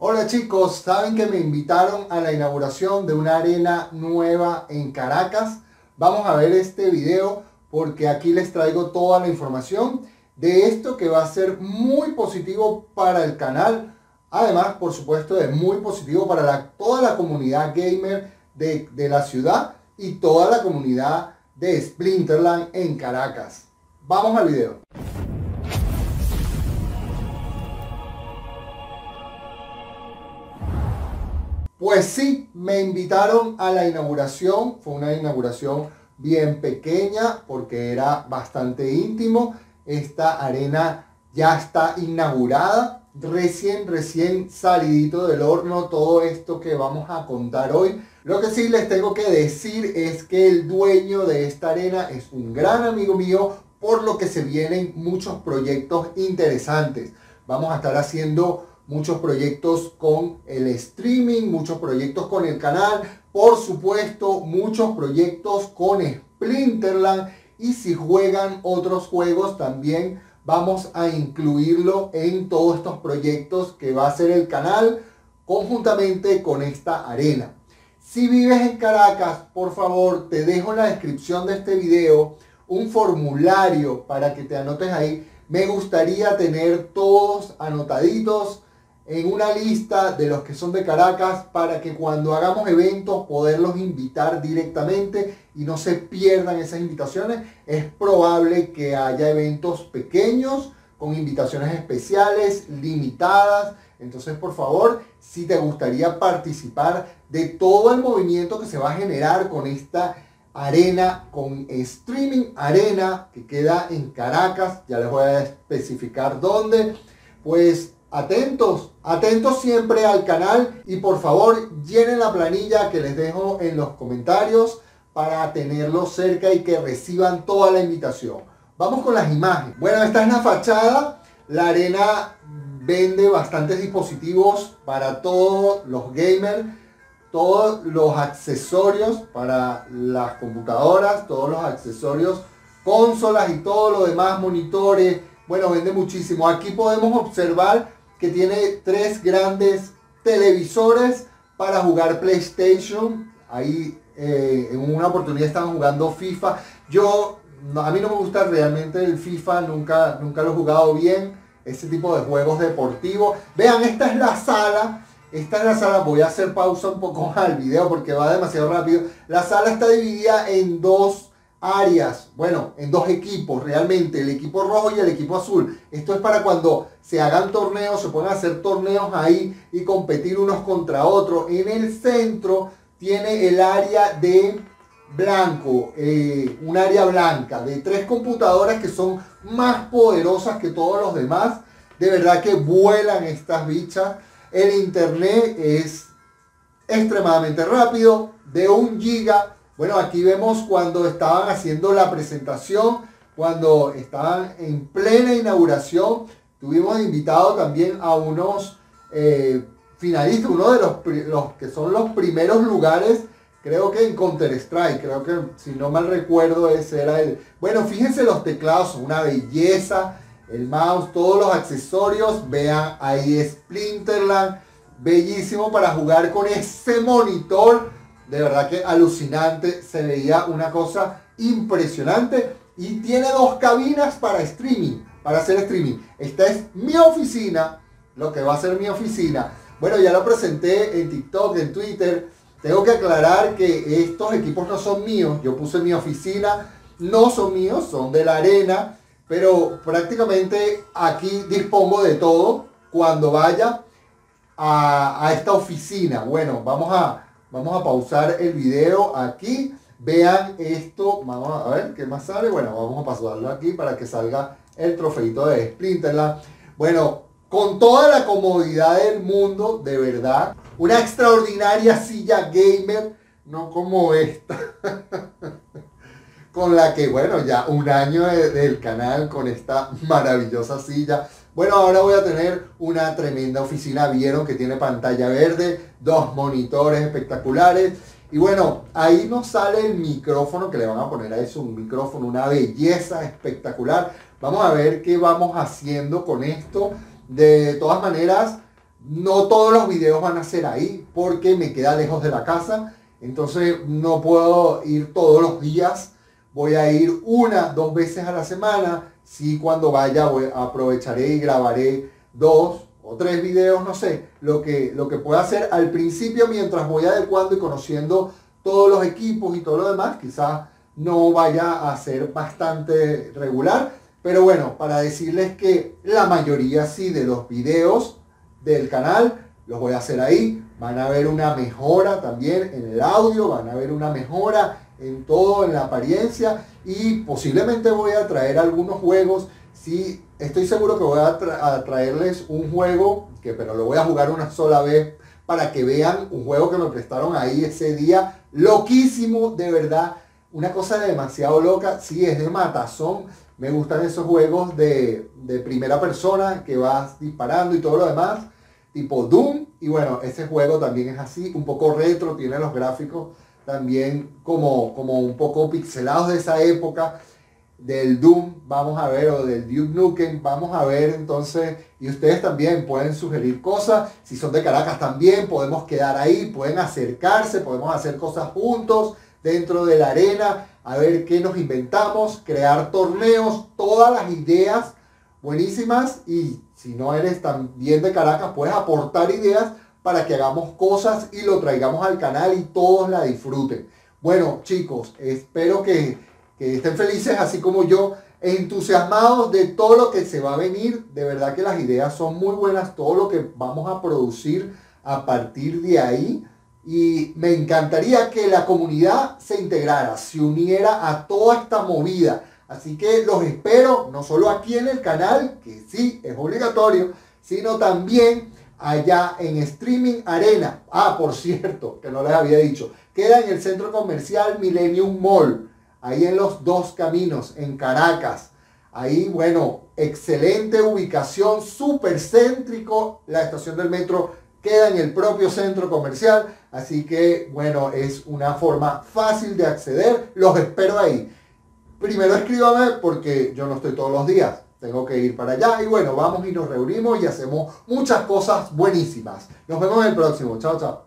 Hola chicos, saben que me invitaron a la inauguración de una arena nueva en Caracas. Vamos a ver este video porque aquí les traigo toda la información de esto que va a ser muy positivo para el canal. Además, por supuesto, es muy positivo para toda la comunidad gamer de, de la ciudad y toda la comunidad de Splinterland en Caracas. Vamos al video. Pues sí, me invitaron a la inauguración. Fue una inauguración bien pequeña porque era bastante íntimo. Esta arena ya está inaugurada. Recién, recién salidito del horno todo esto que vamos a contar hoy. Lo que sí les tengo que decir es que el dueño de esta arena es un gran amigo mío, por lo que se vienen muchos proyectos interesantes. Vamos a estar haciendo muchos proyectos con el streaming, muchos proyectos con el canal, por supuesto, muchos proyectos con Splinterland y si juegan otros juegos también vamos a incluirlo en todos estos proyectos que va a ser el canal conjuntamente con esta arena. Si vives en Caracas, por favor, te dejo en la descripción de este video un formulario para que te anotes ahí. Me gustaría tener todos anotaditos en una lista de los que son de Caracas para que cuando hagamos eventos poderlos invitar directamente y no se pierdan esas invitaciones. Es probable que haya eventos pequeños con invitaciones especiales, limitadas. Entonces, por favor, si te gustaría participar de todo el movimiento que se va a generar con esta arena, con streaming arena que queda en Caracas, ya les voy a especificar dónde, pues atentos, atentos siempre al canal y por favor llenen la planilla que les dejo en los comentarios para tenerlos cerca y que reciban toda la invitación. Vamos con las imágenes. Bueno, esta es la fachada. La arena vende bastantes dispositivos para todos los gamers, todos los accesorios para las computadoras, todos los accesorios, consolas y todo lo demás, monitores. Bueno, vende muchísimo. Aquí podemos observar que tiene tres grandes televisores para jugar PlayStation. Ahí eh, en una oportunidad estaban jugando FIFA. Yo, a mí no me gusta realmente el FIFA, nunca, nunca lo he jugado bien. Ese tipo de juegos deportivos. Vean, esta es la sala. Esta es la sala, voy a hacer pausa un poco al video porque va demasiado rápido. La sala está dividida en dos áreas, bueno, en dos equipos realmente, el equipo rojo y el equipo azul. Esto es para cuando se hagan torneos, se pueden hacer torneos ahí y competir unos contra otros. En el centro tiene el área de blanco, eh, un área blanca de tres computadoras que son más poderosas que todos los demás. De verdad que vuelan estas bichas. El internet es extremadamente rápido, de un giga bueno, aquí vemos cuando estaban haciendo la presentación, cuando estaban en plena inauguración, tuvimos invitado también a unos eh, finalistas, uno de los, que son los primeros lugares, creo que en Counter-Strike, creo que si no mal recuerdo ese era el... Bueno, fíjense los teclados, una belleza, el mouse, todos los accesorios, vean ahí Splinterland, bellísimo para jugar con ese monitor de verdad que alucinante, se veía una cosa impresionante y tiene dos cabinas para streaming, para hacer streaming. Esta es mi oficina, lo que va a ser mi oficina. Bueno, ya lo presenté en TikTok, en Twitter. Tengo que aclarar que estos equipos no son míos. Yo puse mi oficina, no son míos, son de la arena. Pero prácticamente aquí dispongo de todo cuando vaya a, a esta oficina. Bueno, vamos a, Vamos a pausar el video aquí. Vean esto. Vamos a ver qué más sale. Bueno, vamos a pasarlo aquí para que salga el trofeito de Splinterland. Bueno, con toda la comodidad del mundo, de verdad. Una extraordinaria silla gamer, no como esta. con la que, bueno, ya un año del canal con esta maravillosa silla. Bueno, ahora voy a tener una tremenda oficina. Vieron que tiene pantalla verde, dos monitores espectaculares. Y bueno, ahí nos sale el micrófono que le van a poner a eso, un micrófono, una belleza espectacular. Vamos a ver qué vamos haciendo con esto. De todas maneras, no todos los videos van a ser ahí porque me queda lejos de la casa. Entonces no puedo ir todos los días. Voy a ir una, dos veces a la semana. Si cuando vaya aprovecharé y grabaré dos o tres videos, no sé, lo que, lo que pueda hacer al principio mientras voy adecuando y conociendo todos los equipos y todo lo demás. Quizás no vaya a ser bastante regular. Pero bueno, para decirles que la mayoría sí de los videos del canal los voy a hacer ahí. Van a ver una mejora también en el audio, van a ver una mejora en todo, en la apariencia y posiblemente voy a traer algunos juegos. Sí, estoy seguro que voy a, traerles un juego, que pero lo voy a jugar una sola vez para que vean un juego que me prestaron ahí ese día. Loquísimo, de verdad. Una cosa demasiado loca. Sí, es de matazón. Me gustan esos juegos de, de primera persona que vas disparando y todo lo demás tipo Doom. Y bueno, ese juego también es así, un poco retro, tiene los gráficos también como, como un poco pixelados de esa época del Doom, vamos a ver, o del Duke Nukem, vamos a ver entonces, y ustedes también pueden sugerir cosas, si son de Caracas también, podemos quedar ahí, pueden acercarse, podemos hacer cosas juntos dentro de la arena, a ver qué nos inventamos, crear torneos, todas las ideas buenísimas y si no eres tan bien de Caracas, puedes aportar ideas para que hagamos cosas y lo traigamos al canal y todos la disfruten. Bueno, chicos, espero que, estén felices así como yo, entusiasmados de todo lo que se va a venir. De verdad que las ideas son muy buenas, todo lo que vamos a producir a partir de ahí. Y me encantaría que la comunidad se integrara, se uniera a toda esta movida Así que los espero, no solo aquí en el canal, que sí es obligatorio, sino también allá en Streaming Arena. Ah, por cierto, que no les había dicho, queda en el centro comercial Millennium Mall, ahí en los dos caminos, en Caracas. Ahí, bueno, excelente ubicación, súper céntrico, la estación del metro queda en el propio centro comercial, así que, bueno, es una forma fácil de acceder, los espero ahí primero escríbame porque yo no estoy todos los días. Tengo que ir para allá y bueno, vamos y nos reunimos y hacemos muchas cosas buenísimas. Nos vemos en el próximo. Chao, chao.